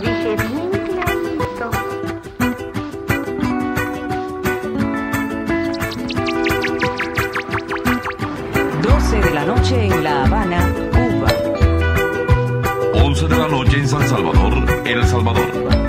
noche de la noche en La Habana, Cuba. 11 de la noche en San Salvador, El Salvador.